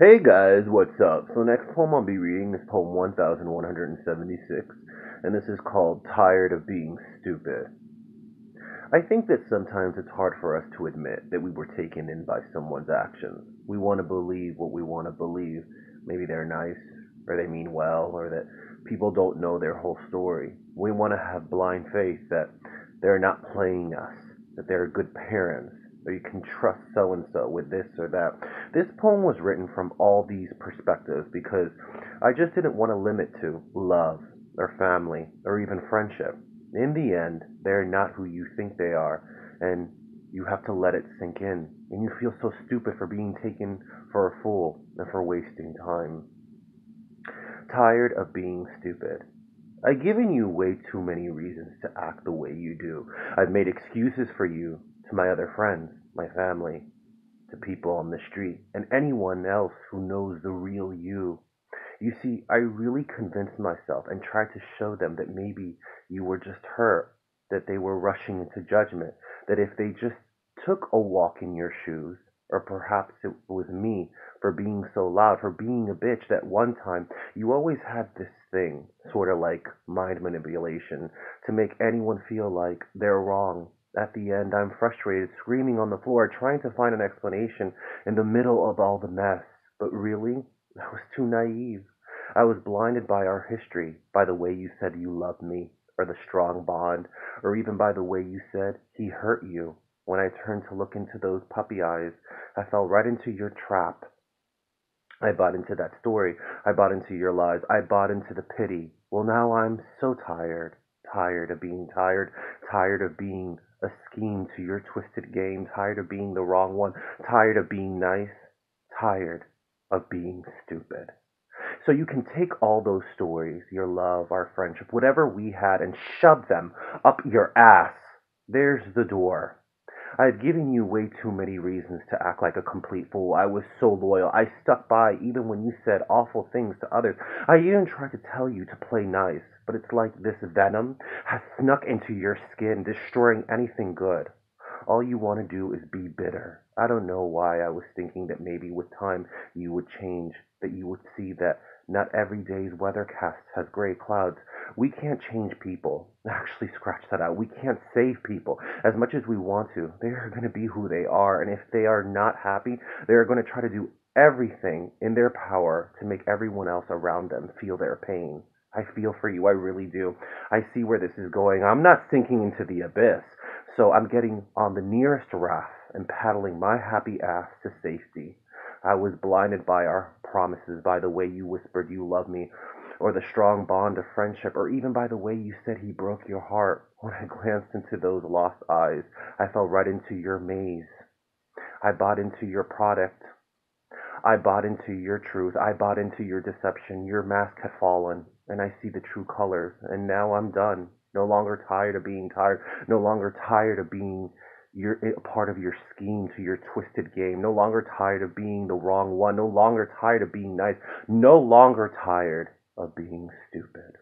Hey guys, what's up? So next poem I'll be reading is poem 1176, and this is called Tired of Being Stupid. I think that sometimes it's hard for us to admit that we were taken in by someone's actions. We want to believe what we want to believe. Maybe they're nice, or they mean well, or that people don't know their whole story. We want to have blind faith that they're not playing us, that they're good parents, or you can trust so and so with this or that. This poem was written from all these perspectives because I just didn't want to limit to love or family or even friendship. In the end, they're not who you think they are, and you have to let it sink in. And you feel so stupid for being taken for a fool and for wasting time. Tired of being stupid. I've given you way too many reasons to act the way you do. I've made excuses for you to my other friends, my family, to people on the street, and anyone else who knows the real you. You see, I really convinced myself and tried to show them that maybe you were just hurt, that they were rushing into judgment, that if they just took a walk in your shoes, or perhaps it was me for being so loud, for being a bitch, that one time you always had this thing, sort of like mind manipulation, to make anyone feel like they're wrong at the end, I'm frustrated, screaming on the floor, trying to find an explanation in the middle of all the mess. But really, I was too naive. I was blinded by our history, by the way you said you loved me, or the strong bond, or even by the way you said he hurt you. When I turned to look into those puppy eyes, I fell right into your trap. I bought into that story. I bought into your lies. I bought into the pity. Well, now I'm so tired. Tired of being tired. Tired of being a scheme to your twisted game, tired of being the wrong one, tired of being nice, tired of being stupid. So you can take all those stories, your love, our friendship, whatever we had, and shove them up your ass. There's the door. I've given you way too many reasons to act like a complete fool. I was so loyal. I stuck by even when you said awful things to others. I even tried to tell you to play nice, but it's like this venom has snuck into your skin, destroying anything good. All you want to do is be bitter. I don't know why I was thinking that maybe with time you would change, that you would see that not every day's weathercast has gray clouds. We can't change people. Actually, scratch that out. We can't save people as much as we want to. They are going to be who they are. And if they are not happy, they are going to try to do everything in their power to make everyone else around them feel their pain. I feel for you. I really do. I see where this is going. I'm not sinking into the abyss. So I'm getting on the nearest raft and paddling my happy ass to safety. I was blinded by our promises, by the way you whispered you love me, or the strong bond of friendship, or even by the way you said he broke your heart. When I glanced into those lost eyes, I fell right into your maze. I bought into your product. I bought into your truth. I bought into your deception. Your mask had fallen, and I see the true colors, and now I'm done. No longer tired of being tired. No longer tired of being you're a part of your scheme to your twisted game. No longer tired of being the wrong one. No longer tired of being nice. No longer tired of being stupid.